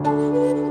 Música